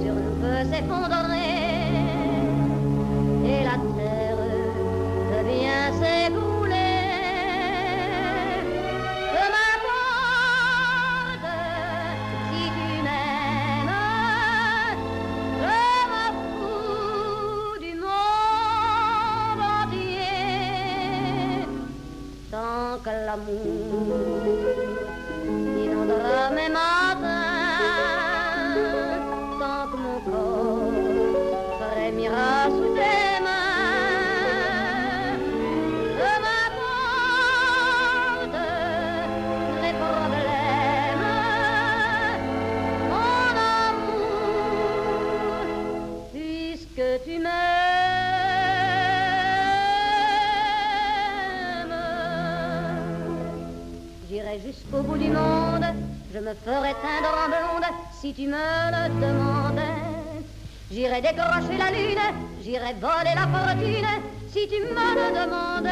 sur nous peut s'effondrer et la terre devient s'ébouler. Peu m'importe si tu m'aimes, je me fous du monde entier tant que l'amour Jusqu'au bout du monde, je me ferai teindre en blonde si tu me le demandais. J'irai décrocher la lune, j'irai voler la fortune si tu me le demandais.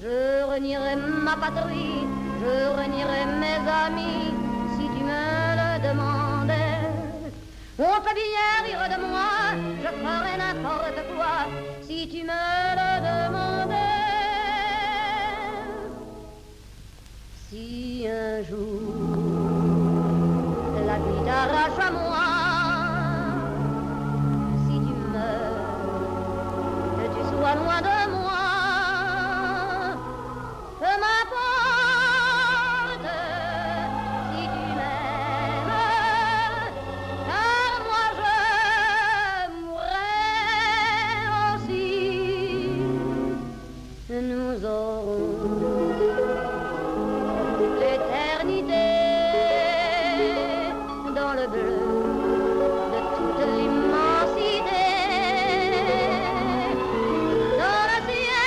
Je renierai ma patrie, je renierai mes amis si tu me le demandais. On peut bien rire de moi, je ferai n'importe quoi si tu me le demandais. Si un jour la vie t'arrache à moi, si tu meurs, que tu sois loin de moi, peu de toute l'immensité. Dans le ciel,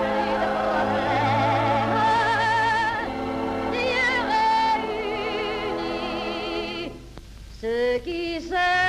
plus de problèmes, Dieu réunit ceux qui se